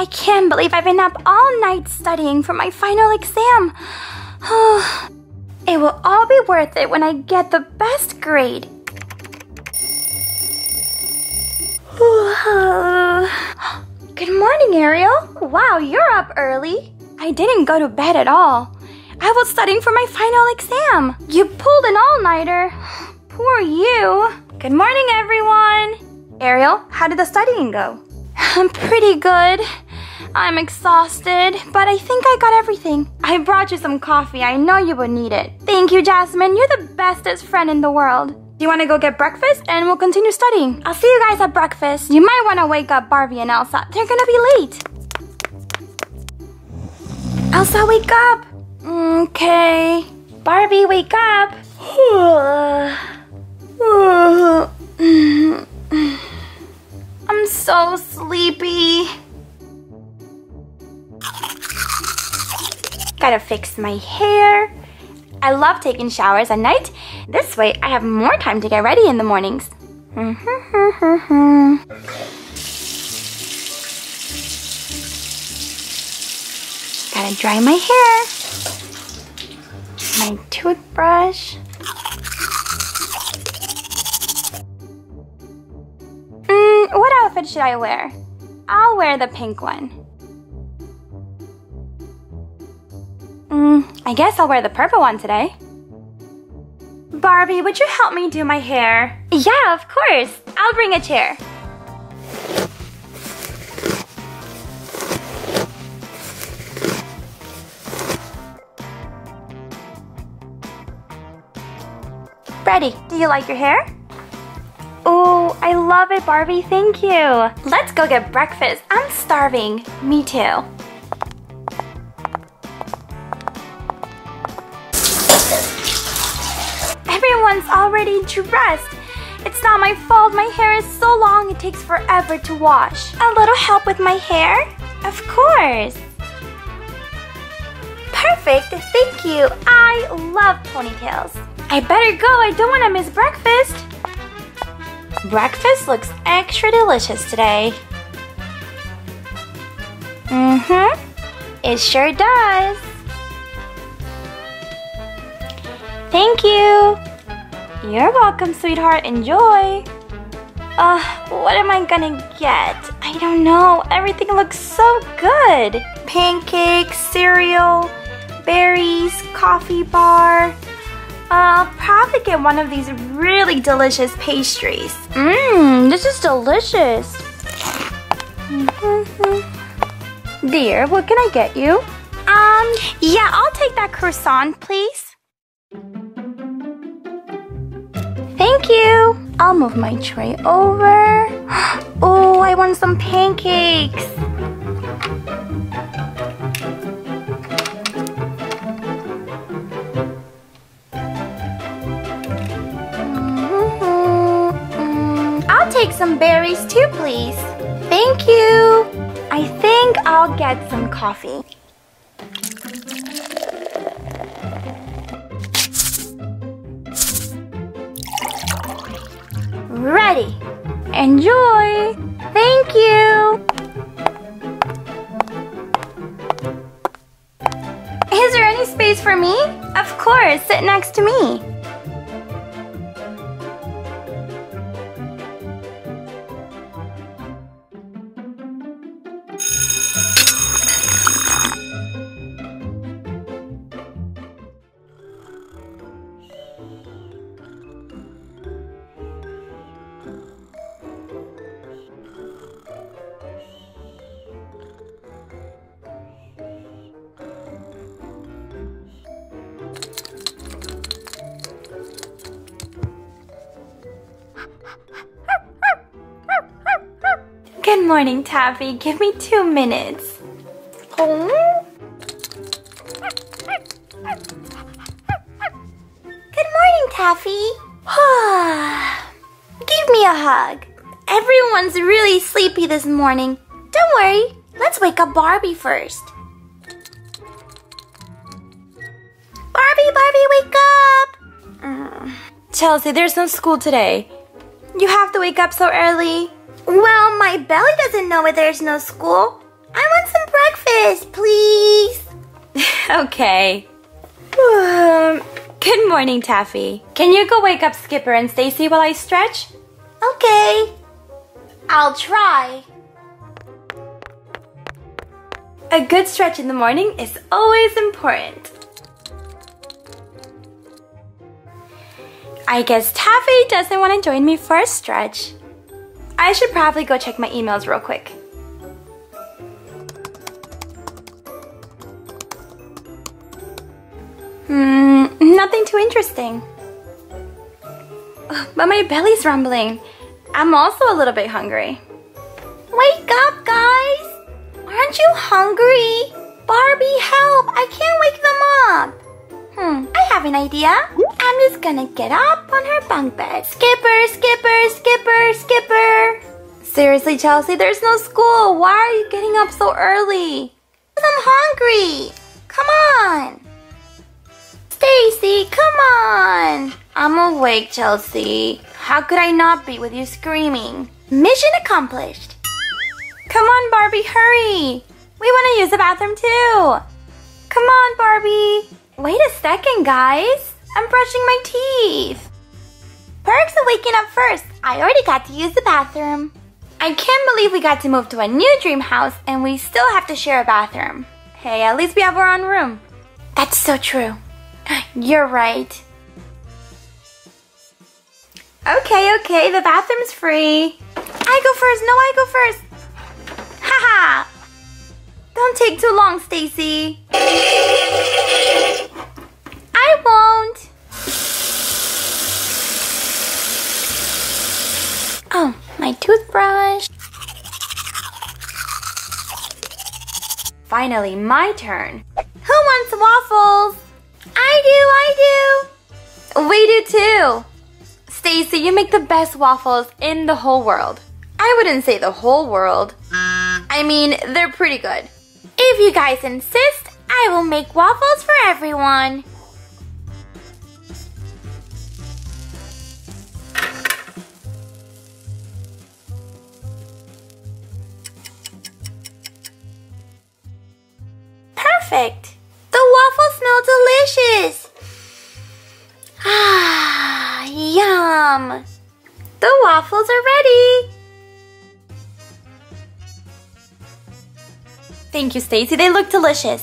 I can't believe I've been up all night studying for my final exam. it will all be worth it when I get the best grade. Good morning, Ariel. Wow, you're up early. I didn't go to bed at all. I was studying for my final exam. You pulled an all-nighter. Poor you. Good morning, everyone. Ariel, how did the studying go? I'm pretty good. I'm exhausted, but I think I got everything. I brought you some coffee. I know you would need it. Thank you, Jasmine. You're the bestest friend in the world. Do you want to go get breakfast and we'll continue studying? I'll see you guys at breakfast. You might want to wake up Barbie and Elsa. They're gonna be late. Elsa, wake up. Okay. Barbie, wake up. I'm so sleepy. Gotta fix my hair. I love taking showers at night. This way, I have more time to get ready in the mornings. Gotta dry my hair. My toothbrush. Mm, what outfit should I wear? I'll wear the pink one. Mm, I guess I'll wear the purple one today. Barbie, would you help me do my hair? Yeah, of course. I'll bring a chair. Ready. Do you like your hair? Oh, I love it, Barbie. Thank you. Let's go get breakfast. I'm starving. Me too. Already dressed. It's not my fault. My hair is so long it takes forever to wash. A little help with my hair? Of course. Perfect. Thank you. I love ponytails. I better go. I don't want to miss breakfast. Breakfast looks extra delicious today. Mm-hmm. It sure does. Thank you. You're welcome, sweetheart. Enjoy. Uh, what am I gonna get? I don't know. Everything looks so good. Pancakes, cereal, berries, coffee bar. I'll probably get one of these really delicious pastries. Mmm, this is delicious. Dear, what can I get you? Um, yeah, I'll take that croissant, please. Thank you. I'll move my tray over. Oh, I want some pancakes. Mm-hmm. I'll take some berries too, please. Thank you. I think I'll get some coffee. Ready. Enjoy. Thank you. Is there any space for me? Of course, sit next to me. Good morning, Taffy. Give me two minutes. Oh. Good morning, Taffy. Give me a hug. Everyone's really sleepy this morning. Don't worry. Let's wake up Barbie first. Barbie, Barbie, wake up! Chelsea, there's no school today. You have to wake up so early. Well, my belly doesn't know where there's no school. I want some breakfast, please. okay. Um, good morning, Taffy. Can you go wake up Skipper and Stacie while I stretch? Okay. I'll try. A good stretch in the morning is always important. I guess Taffy doesn't want to join me for a stretch. I should probably go check my emails real quick. Hmm, nothing too interesting. But my belly's rumbling. I'm also a little bit hungry. Wake up, guys! Aren't you hungry? Barbie, help! I can't wake them up! Hmm, I have an idea. I'm just gonna get up on her bunk bed. Skipper, skipper, skipper, skipper. Seriously, Chelsea, there's no school. Why are you getting up so early? I'm hungry. Come on. Stacie, come on. I'm awake, Chelsea. How could I not be with you screaming? Mission accomplished. Come on, Barbie, hurry. We want to use the bathroom too. Come on, Barbie. Wait a second, guys. I'm brushing my teeth. Perks are waking up first. I already got to use the bathroom. I can't believe we got to move to a new dream house and we still have to share a bathroom. Hey, at least we have our own room. That's so true. You're right. Okay, okay, the bathroom's free. I go first. No, I go first. Haha. Don't take too long, Stacie. I won't. Oh, my toothbrush. Finally, my turn. Who wants waffles? I do, I do. We do too. Stacie, you make the best waffles in the whole world. I wouldn't say the whole world. I mean, they're pretty good. If you guys insist, I will make waffles for everyone. Perfect. The waffles smell delicious. Ah, yum. The waffles are ready. Thank you, Stacie. They look delicious.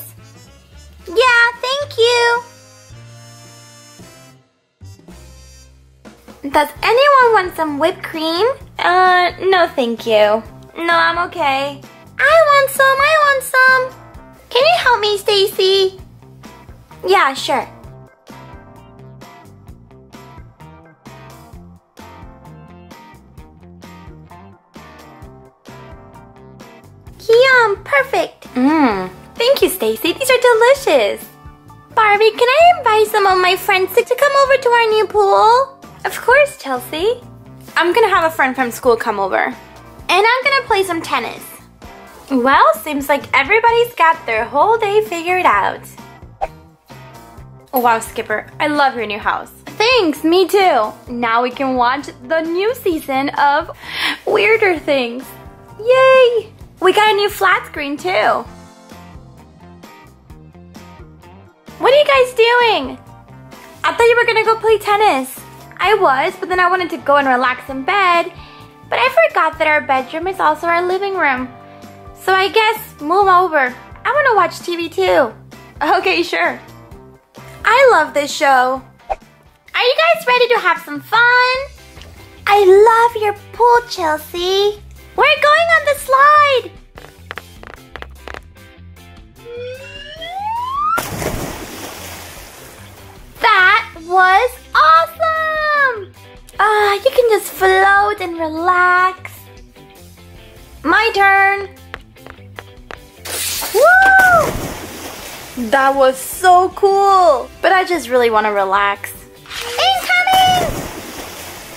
Yeah, thank you. Does anyone want some whipped cream? Uh, no thank you. No, I'm okay. I want some, I want some. Can you help me, Stacie? Yeah, sure. Yum, perfect. Mmm, thank you, Stacie. These are delicious. Barbie, can I invite some of my friends to come over to our new pool? Of course, Chelsea. I'm gonna have a friend from school come over. And I'm gonna play some tennis. Well, seems like everybody's got their whole day figured out. Wow, Skipper, I love your new house. Thanks, me too. Now we can watch the new season of Weirder Things. Yay! We got a new flat screen too. What are you guys doing? I thought you were gonna go play tennis. I was, but then I wanted to go and relax in bed. But I forgot that our bedroom is also our living room. So I guess move over. I wanna watch TV too. Okay, sure. I love this show. Are you guys ready to have some fun? I love your pool, Chelsea. We're going on the slide. That was awesome! Ah, uh, you can just float and relax. My turn. That was so cool. But I just really want to relax. Incoming!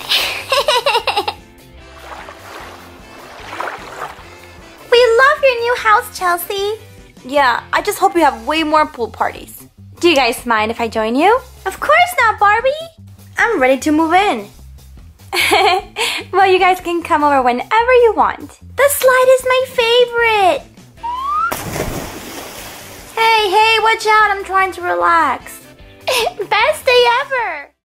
we love your new house, Chelsea. Yeah, I just hope you have way more pool parties. Do you guys mind if I join you? Of course not, Barbie. I'm ready to move in. well, you guys can come over whenever you want. The slide is my favorite. Hey, hey, watch out, I'm trying to relax. Best day ever!